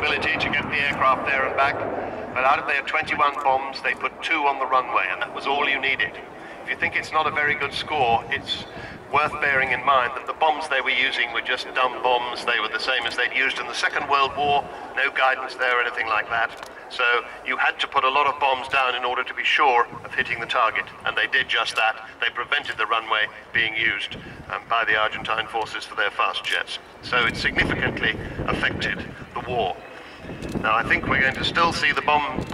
ability to get the aircraft there and back, but out of their 21 bombs, they put two on the runway, and that was all you needed. If you think it's not a very good score, it's worth bearing in mind that the bombs they were using were just dumb bombs. They were the same as they'd used in the Second World War, no guidance there or anything like that. So you had to put a lot of bombs down in order to be sure of hitting the target, and they did just that. They prevented the runway being used um, by the Argentine forces for their fast jets. So it significantly affected the war. Now I think we're going to still see the bomb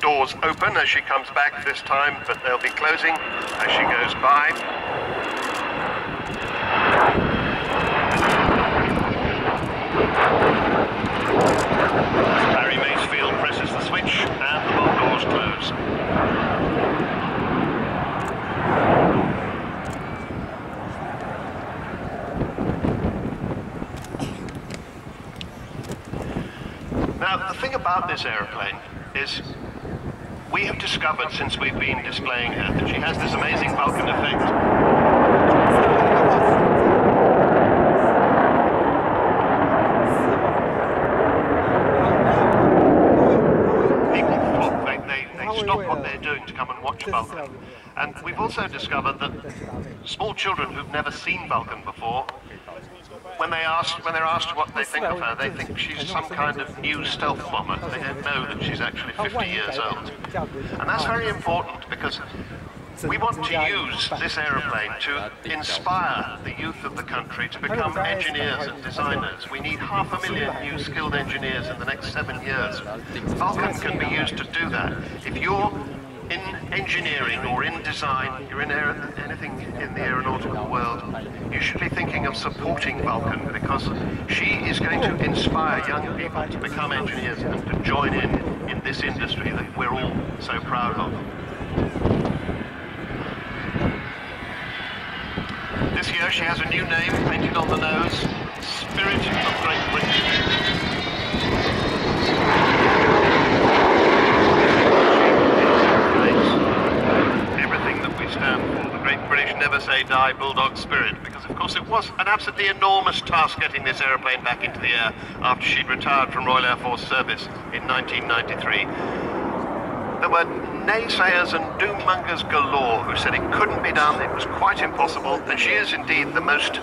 doors open as she comes back this time, but they'll be closing as she goes by. Barry Masefield presses the switch and the bomb doors close. Now, the thing about this aeroplane is we have discovered since we've been displaying her that she has this amazing Vulcan effect. People flock, they, they, they stop what they're doing to come and watch Vulcan. And we've also discovered that small children who've never seen Vulcan before, they ask when they're asked what they think of her, they think she's some kind of new stealth bomber. They don't know that she's actually 50 years old. And that's very important because we want to use this aeroplane to inspire the youth of the country to become engineers and designers. We need half a million new skilled engineers in the next seven years. Vulcan can be used to do that. If you're engineering or in design, you're in aer- anything in the aeronautical world, you should be thinking of supporting Vulcan because she is going to inspire young people to become engineers and to join in in this industry that we're all so proud of. This year she has a new name painted on the nose, Spirit of Great Britain. Everything that we stand for, the Great Die Bulldog Spirit, because of course it was an absolutely enormous task getting this aeroplane back into the air after she'd retired from Royal Air Force service in 1993. There were naysayers and doommongers galore who said it couldn't be done, it was quite impossible, and she is indeed the most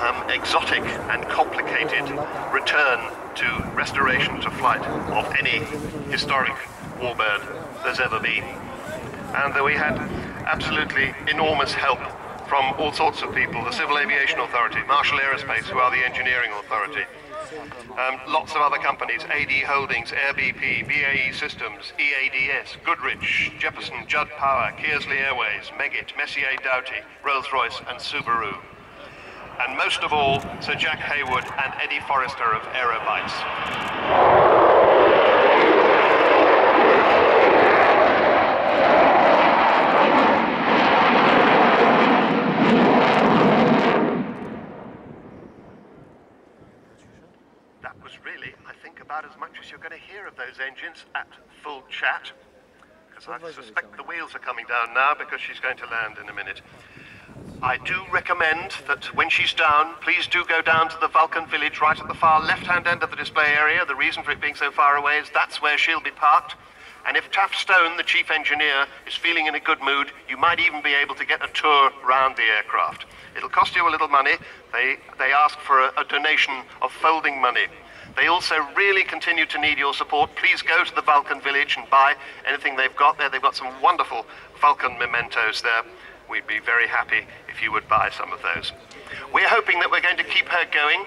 um, exotic and complicated return to restoration to flight of any historic warbird there's ever been. And we had absolutely enormous help from all sorts of people, the Civil Aviation Authority, Marshall Aerospace, who are the engineering authority, um, lots of other companies, AD Holdings, Air BP, BAE Systems, EADS, Goodrich, Jefferson, Judd Power, Kearsley Airways, Meggitt, Messier-Dowty, Rolls-Royce and Subaru. And most of all, Sir Jack Hayward and Eddie Forrester of Aerobytes. Was really, I think, about as much as you're going to hear of those engines at full chat. Because I suspect the wheels are coming down now because she's going to land in a minute. I do recommend that when she's down, please do go down to the Vulcan village right at the far left-hand end of the display area. The reason for it being so far away is that's where she'll be parked. And if Taff Stone, the chief engineer, is feeling in a good mood, you might even be able to get a tour round the aircraft. It'll cost you a little money. They, they ask for a, a donation of folding money. They also really continue to need your support. Please go to the Vulcan village and buy anything they've got there. They've got some wonderful Vulcan mementos there. We'd be very happy if you would buy some of those. We're hoping that we're going to keep her going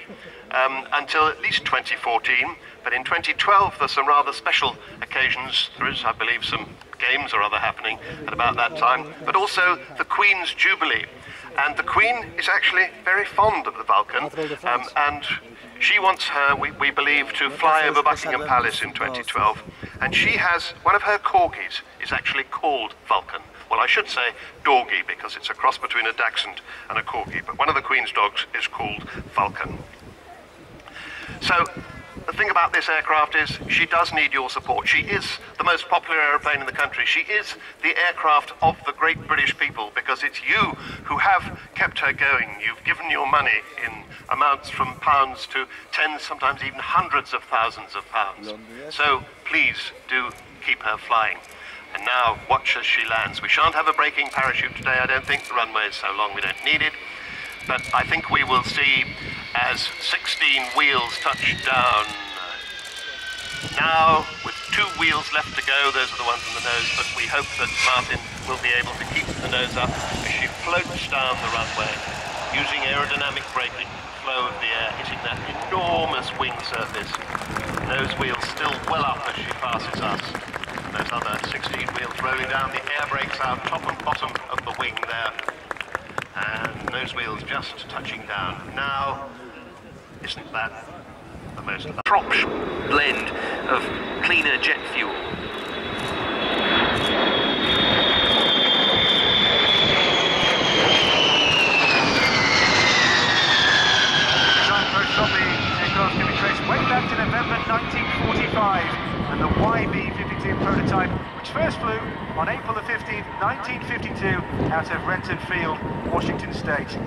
um, until at least 2014, but in 2012 there's some rather special occasions. There is, I believe, some games or other happening at about that time, but also the Queen's Jubilee. And the Queen is actually very fond of the Vulcan, um, and she wants her, we, we believe, to fly over Buckingham Palace in 2012. And she has, one of her corgis is actually called Vulcan. Well, I should say Dorgie because it's a cross between a Dachshund and a Corgi, but one of the Queen's dogs is called Vulcan. So the thing about this aircraft is she does need your support. She is the most popular aeroplane in the country. She is the aircraft of the great British people because it's you who have kept her going. You've given your money in amounts from pounds to tens, sometimes even hundreds of thousands of pounds. So please do keep her flying. And now watch as she lands. We shan't have a braking parachute today, I don't think. The runway is so long we don't need it. But I think we will see as 16 wheels touch down. Now, with two wheels left to go, those are the ones on the nose, but we hope that Martin will be able to keep the nose up as she floats down the runway, using aerodynamic braking, flow of the air, hitting that enormous wing surface. Those wheels still well up as she passes us. Those other 16 wheels rolling down, the air brakes out top and bottom of the wing there. And those wheels just touching down. Now, isn't that the most... Tropsch blend of cleaner jet fuel. aircraft can be traced way back to November 1945 and the YB-52 prototype which first flew on April the 15th, 1952 out of Renton Field, Washington State.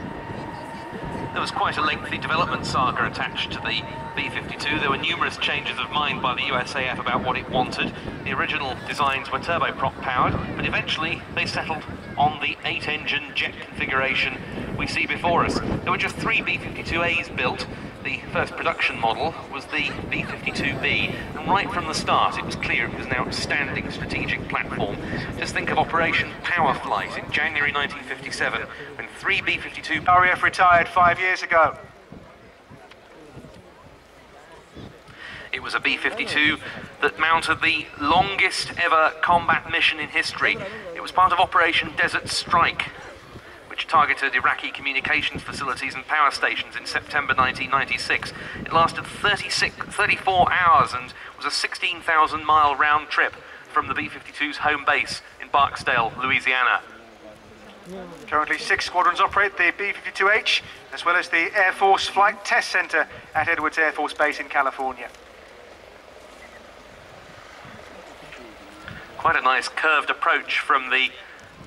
There was quite a lengthy development saga attached to the B-52. There were numerous changes of mind by the USAF about what it wanted. The original designs were turboprop powered, but eventually they settled on the eight-engine jet configuration we see before us. There were just three B-52As built, the first production model was the B-52B, and right from the start it was clear it was an outstanding strategic platform. Just think of Operation Power Flite in January 1957, when three B-52... RAF retired five years ago. It was a B-52 that mounted the longest ever combat mission in history. It was part of Operation Desert Strike, targeted Iraqi communications facilities and power stations in September 1996. It lasted 36, 34 hours and was a 16,000 mile round trip from the B-52's home base in Barksdale, Louisiana. Currently six squadrons operate the B-52H as well as the Air Force Flight Test Center at Edwards Air Force Base in California. Quite a nice curved approach from the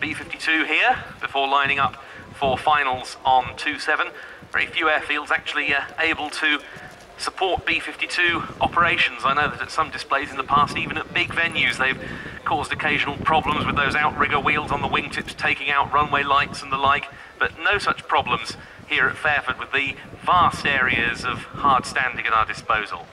B-52 here before lining up for finals on 2-7. Very few airfields actually uh, able to support B-52 operations. I know that at some displays in the past, even at big venues, they've caused occasional problems with those outrigger wheels on the wingtips taking out runway lights and the like, but no such problems here at Fairford with the vast areas of hard standing at our disposal.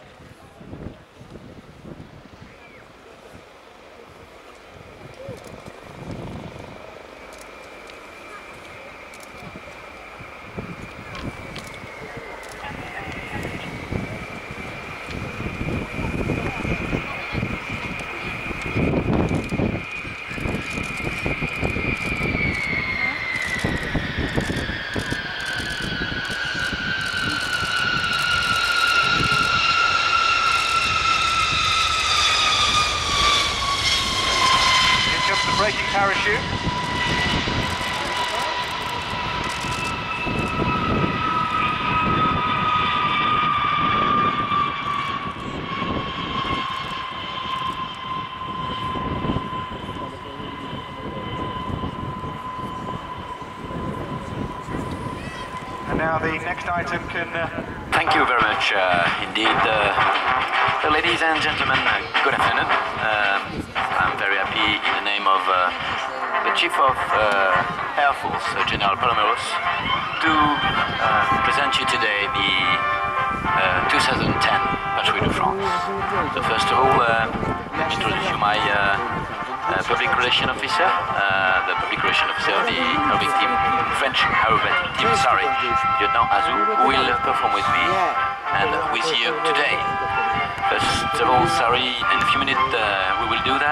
braking parachute. And now the next item can... Uh... Thank you very much uh, indeed. Uh, ladies and gentlemen, uh, good afternoon. Um, I'm very happy in the name of uh, the Chief of uh, Air Force, uh, General Paloméros, to uh, present you today the uh, 2010 Patrouille de France. So first of all, introduce you my public relation officer, the public relation officer of the aerobatic team, French aerobatic team, sorry, Lieutenant Azou, will perform with me and with you today. First of all, sorry, in a few minutes uh, we will do that.